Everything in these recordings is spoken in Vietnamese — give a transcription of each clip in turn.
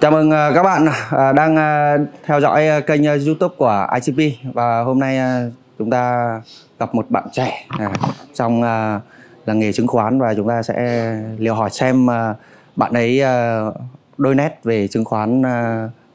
Chào mừng ờ, các bạn ờ, đang ờ, theo dõi kênh YouTube của ICP và hôm nay chúng ta gặp một bạn trẻ trong là nghề chứng khoán và chúng ta sẽ liều hỏi xem bạn ấy đôi nét về chứng khoán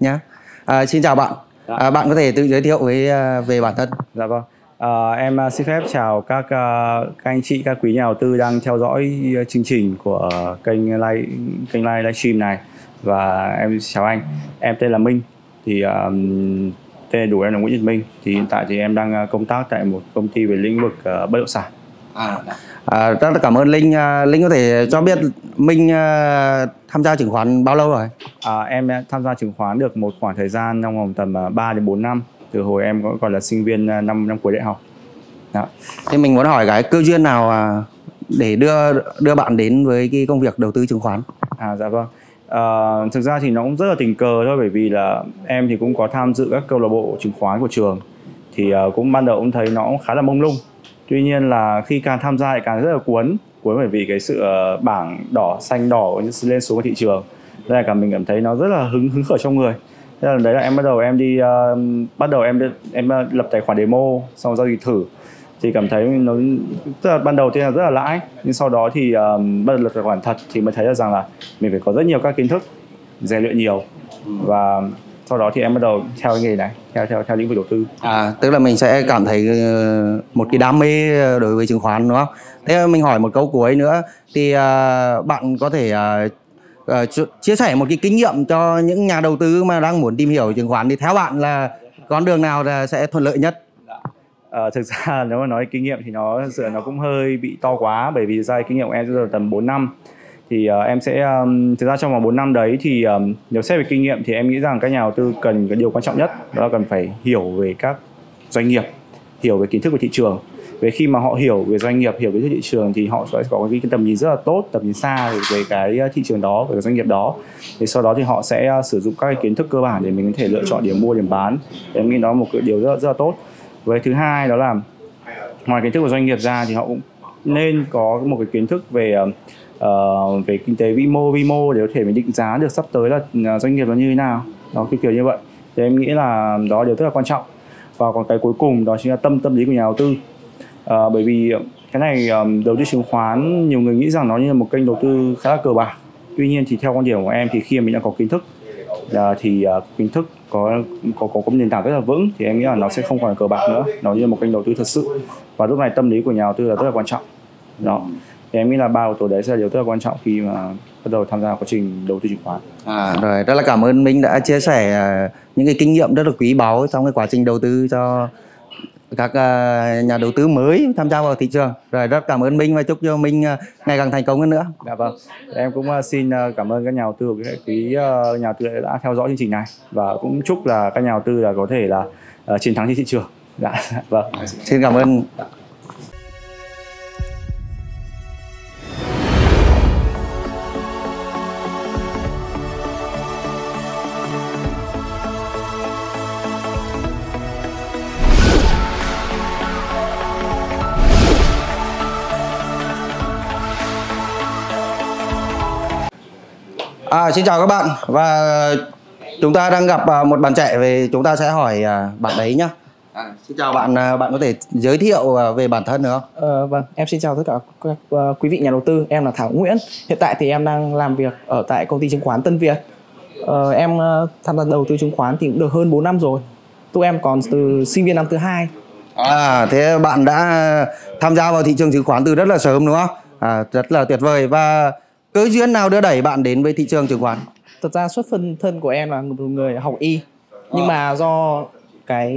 nhé. À, xin chào bạn. À, bạn có thể tự giới thiệu với về bản thân. Dạ vâng. À, em xin phép chào các các anh chị, các quý nhà đầu tư đang theo dõi chương trình của kênh live kênh live livestream này. Và em chào anh. Em tên là Minh. Thì um, tên đủ em là Nguyễn Nhật Minh. Thì hiện tại thì em đang công tác tại một công ty về lĩnh vực uh, bất động sản. À, à rất là cảm ơn Linh. Linh có thể cho biết Minh uh, tham gia chứng khoán bao lâu rồi? À, em tham gia chứng khoán được một khoảng thời gian trong vòng tầm uh, 3 đến 4 năm từ hồi em còn gọi là sinh viên uh, năm năm cuối đại học. Đó. Thế mình muốn hỏi cái cơ duyên nào uh, để đưa đưa bạn đến với cái công việc đầu tư chứng khoán? À dạ vâng. Uh, thực ra thì nó cũng rất là tình cờ thôi bởi vì là em thì cũng có tham dự các câu lạc bộ chứng khoán của trường. Thì uh, cũng ban đầu cũng thấy nó cũng khá là mông lung. Tuy nhiên là khi càng tham gia thì càng rất là cuốn. Cuốn bởi vì cái sự uh, bảng đỏ xanh đỏ lên xuống của thị trường. Đây là cả mình cảm thấy nó rất là hứng hứng khởi trong người thế là đấy là em bắt đầu em đi uh, bắt đầu em em ờ, lập tài khoản demo xong giao dịch thử. Thì cảm thấy nó tức là ban đầu thì là rất là lãi nhưng sau đó thì um, bắt đầu lập tài khoản thật thì mới thấy được rằng là mình phải có rất nhiều các kiến thức rèn luyện nhiều. Và sau đó thì em bắt đầu theo cái nghề này theo theo theo lĩnh vực đầu tư. À tức là mình sẽ cảm thấy một cái đam mê đối với chứng khoán đúng không? Thế mình hỏi một câu cuối nữa. Thì uh, bạn có thể uh, uh, chia sẻ một cái kinh nghiệm cho những nhà đầu tư mà đang muốn tìm hiểu chứng khoán. Thì theo bạn là con đường nào là sẽ thuận lợi nhất? À, thực ra nếu mà nói kinh nghiệm thì nó sự nó cũng hơi bị to quá bởi vì ra kinh nghiệm của em giờ tầm 4 năm. Thì uh, em sẽ um, thực ra trong vòng 4 năm đấy thì um, nếu xét về kinh nghiệm thì em nghĩ rằng các nhà đầu tư cần cái điều quan trọng nhất đó là cần phải hiểu về các doanh nghiệp hiểu về kiến thức về thị trường. Về khi mà họ hiểu về doanh nghiệp hiểu về thị trường thì họ sẽ có cái tầm nhìn rất là tốt tầm nhìn xa về, cái thị trường đó về cái doanh nghiệp đó. Thì sau đó thì họ sẽ à, sử dụng các cái kiến thức cơ bản để mình có thể lựa chọn điểm mua điểm bán. Em nghĩ đó là một cái điều rất là, rất là tốt. Với thứ hai đó là ngoài kiến thức của doanh nghiệp ra thì họ cũng nên có một cái kiến thức về uh, về kinh tế vĩ mô vi mô để có thể mình định giá được sắp tới là à, doanh nghiệp nó như thế nào. Đó cái kiểu như vậy. Thì em nghĩ là đó điều rất là quan trọng và còn cái cuối cùng đó chính là tâm tâm lý của nhà đầu tư. À, bởi vì ờ, cái này ờ, đầu tư chứng khoán nhiều người nghĩ rằng nó như là một kênh đầu tư khá là cờ bạc. Tuy nhiên thì theo quan điểm của em thì khi mình đã có kiến thức thì kiến thức có có có, có nền tảng rất là vững thì em nghĩ là nó sẽ không còn là cờ bạc nữa. Nó như là một kênh đầu tư thật sự. Và lúc này tâm lý của nhà đầu tư là rất là quan trọng. Đó thì em nghĩ là ba yếu tố đấy sẽ là điều rất là quan trọng khi mà bắt đầu tham gia quá trình đầu tư chứng khoán. À. Rồi rất là cảm ơn Minh đã chia sẻ à, những cái kinh nghiệm rất là quý báu trong cái quá trình đầu tư cho các uh, nhà đầu tư mới tham gia vào thị trường. Rồi rất cảm ơn Minh và chúc cho Minh uh, ngày càng thành công hơn nữa. Dạ vâng. Em cũng xin cảm ơn các nhà đầu tư quý nhà đầu tư đã theo dõi chương trình này. Và cũng chúc là các nhà đầu tư là có thể là chiến thắng trên thị trường. Dạ vâng. Xin cảm ơn À, xin chào các bạn và chúng ta đang gặp à, một bạn trẻ về chúng ta sẽ hỏi à, bạn đấy nhá. À, xin chào bạn, à, bạn có thể giới thiệu về bản thân được không? Ờ, vâng, em xin chào tất cả các quý vị nhà đầu tư. Em là Thảo Nguyễn. Hiện tại thì em đang làm việc ở tại công ty chứng khoán Tân Việt. Ờ, em tham gia đầu tư chứng khoán thì cũng được hơn 4 năm rồi. Tụi em còn từ sinh viên năm thứ hai. À, thế bạn đã tham gia vào thị trường chứng khoán từ rất là sớm đúng không? À, rất là tuyệt vời và cơ duyên nào đưa đẩy bạn đến với thị trường chứng khoán. Thật ra xuất phân thân của em là một người học y nhưng mà do cái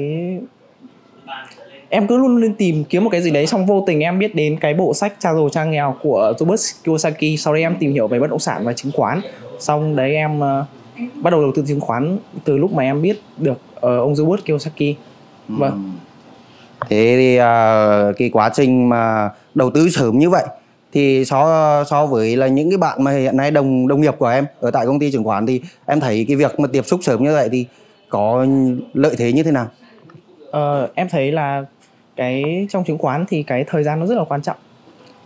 em cứ luôn luôn tìm kiếm một cái gì đấy xong vô tình em biết đến cái bộ sách cha giàu cha nghèo của Robert Kiyosaki. Sau đấy em tìm hiểu về bất động sản và chứng khoán. Xong đấy em uh, bắt đầu đầu tư chứng khoán từ lúc mà em biết được uh, ông Robert Kiyosaki. Vâng. Ừ. thế thì uh, cái quá trình mà đầu tư sớm như vậy thì so so với là những cái bạn mà hiện nay đồng đồng nghiệp của em ở tại công ty chứng khoán thì em thấy cái việc mà tiếp xúc sớm như vậy thì có lợi thế như thế nào? Ờ, em thấy là cái trong chứng khoán thì cái thời gian nó rất là quan trọng.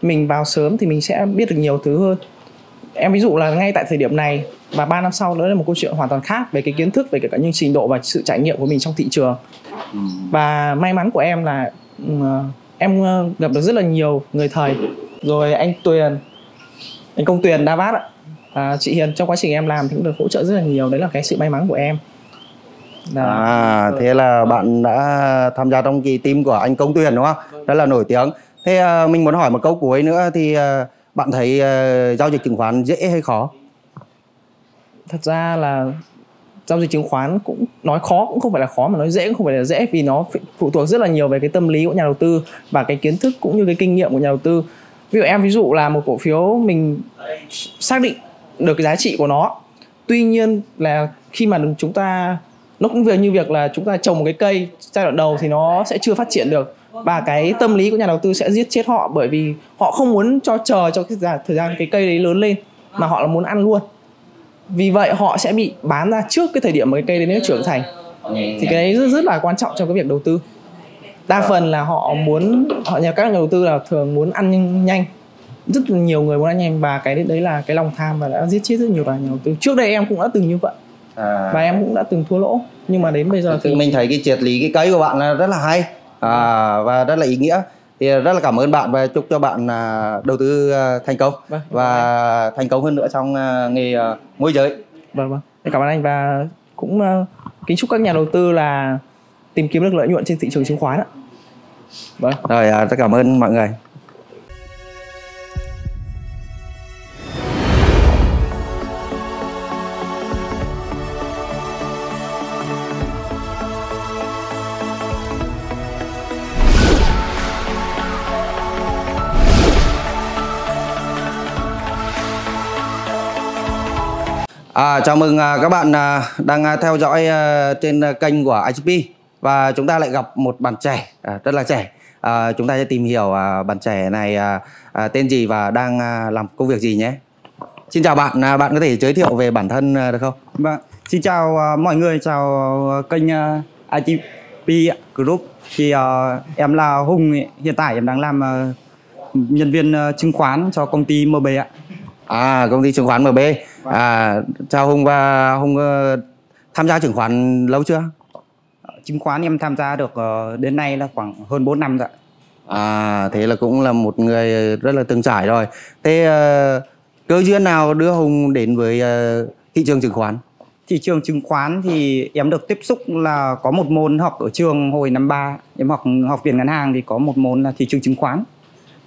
Mình vào sớm thì mình sẽ biết được nhiều thứ hơn. Em ví dụ là ngay tại thời điểm này và 3 năm sau đó là một câu chuyện hoàn toàn khác về cái kiến thức về cả những trình độ và sự trải nghiệm của mình trong thị trường và may mắn của em là uh, em uh, gặp được rất là nhiều người thầy rồi anh Tuyền. Anh Công Tuyền Đa Vát ạ. À, chị Hiền trong quá trình em làm thì cũng được hỗ trợ rất là nhiều. Đấy là cái sự may mắn của em. Là... à thế là bạn đã tham gia trong kỳ team của anh Công Tuyền đúng không? Rất là nổi tiếng. Thế uh, mình muốn hỏi một câu cuối nữa thì uh, bạn thấy uh, giao dịch chứng khoán dễ hay khó? Thật ra là giao dịch chứng khoán cũng nói khó cũng không phải là khó mà nói dễ cũng không phải là dễ vì nó phụ thuộc rất là nhiều về cái tâm lý của nhà đầu tư và cái kiến thức cũng như cái kinh nghiệm của nhà đầu tư ví dụ em ví dụ là một cổ phiếu mình xác định được cái giá trị của nó. Tuy nhiên là khi mà chúng ta nó cũng việc như việc là chúng ta trồng một cái cây giai đoạn đầu thì nó sẽ chưa phát triển được. Và cái tâm lý của nhà đầu tư sẽ giết chết họ bởi vì họ không muốn cho chờ cho cái thời gian cái cây đấy lớn lên mà họ là muốn ăn luôn. Vì vậy họ sẽ bị bán ra trước cái thời điểm mà cái cây đấy nó trưởng thành. Thì cái đấy rất, rất là quan trọng trong cái việc đầu tư đa phần là họ muốn họ nhà các nhà đầu tư là thường muốn ăn nhanh, rất là nhiều người muốn ăn nhanh và cái đấy là cái lòng tham và đã giết chết rất nhiều nhà đầu tư. Trước đây em cũng đã từng như vậy. À. và em cũng đã từng thua lỗ. Nhưng mà đến bây giờ thì mình thấy cái triệt lý cái cây của bạn là rất là hay. À, và rất là ý nghĩa. Thì rất là cảm ơn bạn và chúc cho bạn à, đầu tư à, thành công. Vâng, và thành công hơn nữa trong à, nghề môi giới. Vâng vâng. Cảm ơn anh và cũng kính chúc các nhà đầu tư là tìm kiếm được lợi nhuận trên thị trường chứng khoán ạ vâng. Rồi à, rất cảm ơn mọi người. À, chào mừng à, các bạn à, đang theo dõi trên kênh của IGP và chúng ta lại gặp một bạn trẻ rất là trẻ. À, chúng ta sẽ tìm hiểu bạn trẻ này tên gì và đang làm công việc gì nhé. Xin chào bạn, bạn có thể giới thiệu về bản thân được không? Vâng, xin chào mọi người, chào kênh IGP Group. Thì em là Hùng, hiện tại em đang làm nhân viên chứng khoán cho công ty MB ạ. À, công ty chứng khoán MB. À, chào Hùng và Hùng uh, tham gia chứng khoán lâu chưa? Chứng khoán em tham gia được uh, đến nay là khoảng hơn 4 năm rồi. À, thế là cũng là một người rất là từng trải rồi. Thế uh, cơ duyên nào đưa Hùng đến với uh, thị trường chứng khoán? Thị trường chứng khoán thì em được tiếp xúc là có một môn học ở trường hồi năm ba em học học viện ngân hàng thì có một môn là thị trường chứng khoán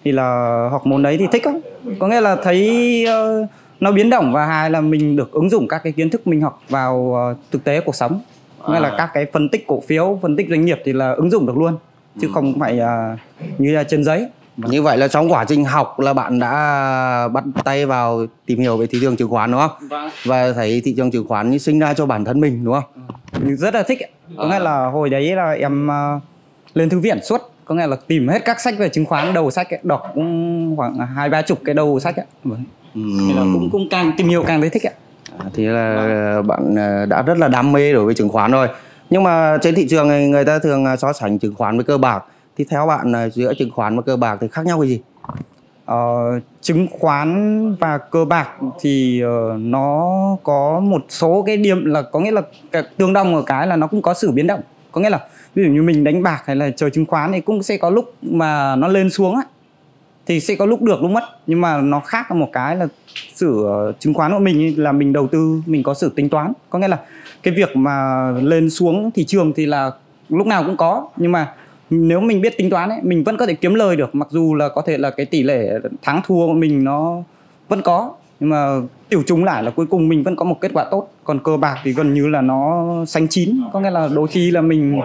thì là học môn đấy thì thích lắm có nghĩa là thấy uh, nó biến động và hai là mình được ứng dụng các cái kiến thức mình học vào uh, thực tế cuộc sống à. là các cái phân tích cổ phiếu phân tích doanh nghiệp thì là ứng dụng được luôn chứ ừ. không phải uh, như là trên giấy như vậy là trong quá trình học là bạn đã bắt tay vào tìm hiểu về thị trường chứng khoán đúng không? Vâng. Và thấy thị trường chứng khoán như sinh ra cho bản thân mình đúng không? Ừ. Rất là thích. Có nghĩa là hồi đấy là em uh, lên thư viện suốt có nghĩa là tìm hết các sách về chứng khoán đầu sách ấy, đọc cũng khoảng hai ba chục cái đầu sách ấy. Vâng. Thì là cũng cũng càng tìm hiểu càng thấy thích ạ. Thì là vâng. bạn à, đã rất là đam mê đối với chứng khoán rồi. Nhưng mà trên thị trường này người ta thường à, so sánh chứng khoán với cơ bạc. Thì theo bạn giữa chứng khoán và cơ bạc thì khác nhau cái gì? Ờ, chứng khoán và cơ bạc thì uh, nó có một số cái điểm là có nghĩa là tương đồng ở cái là nó cũng có sự biến động có nghĩa là ví dụ như mình đánh bạc hay là chơi chứng khoán thì cũng sẽ có lúc mà nó lên xuống á thì sẽ có lúc được, lúc mất. Nhưng mà nó khác một cái là sự ờ, chứng khoán của mình là mình đầu tư, mình có sự tính toán. Có nghĩa là cái việc mà lên xuống thị trường thì là lúc nào cũng có. Nhưng mà nếu mình biết tính toán ấy, mình vẫn có thể kiếm lời được. Mặc dù là có thể là cái tỷ lệ thắng thua của mình nó vẫn có. Nhưng mà tiểu chúng lại là cuối cùng mình vẫn có một kết quả tốt. Còn cơ bạc thì gần như là nó xanh chín. Có nghĩa là đôi khi là mình,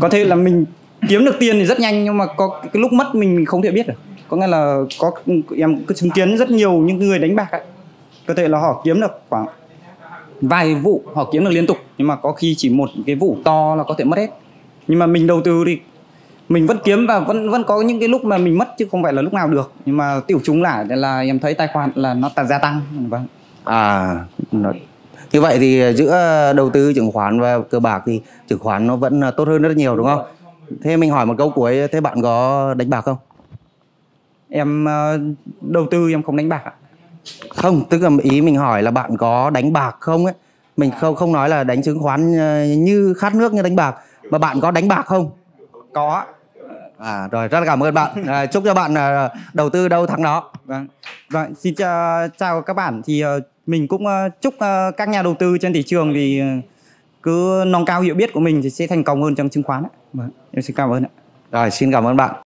có thể là mình kiếm được tiền thì rất nhanh. Nhưng mà có cái lúc mất mình không thể biết được có nghĩa là có em cứ chứng kiến rất nhiều những người đánh bạc ấy. Có thể là họ kiếm được khoảng vài vụ, họ kiếm được liên tục. Nhưng mà có khi chỉ một cái vụ to là có thể mất hết. Nhưng mà mình đầu tư thì mình vẫn kiếm và vẫn vẫn có những cái lúc mà mình mất chứ không phải là lúc nào được. Nhưng mà tiểu chúng lại là em thấy tài khoản là nó gia tăng. Vâng. À như vậy thì giữa đầu tư, chứng khoán và cờ bạc thì chứng khoán nó vẫn tốt hơn rất nhiều, đúng không? Thế mình hỏi một câu cuối, thế bạn có đánh bạc không? Em uh, đầu tư em không đánh bạc ạ. Không tức là ý mình hỏi là bạn có đánh bạc không ấy? Mình không không nói là đánh chứng khoán ờ, như khát nước như đánh bạc mà bạn có đánh bạc không? Có à rồi rất là cảm ơn bạn. À, chúc cho bạn ờ, đầu tư đâu thắng đó. Vâng, vâng xin chào, chào các bạn. Thì ờ, mình cũng ờ, chúc ờ, các nhà đầu tư trên thị trường thì ờ, cứ nâng cao hiểu biết của mình thì sẽ thành công hơn trong chứng khoán ạ. Vâng, em xin cảm ơn ạ. rồi xin cảm ơn bạn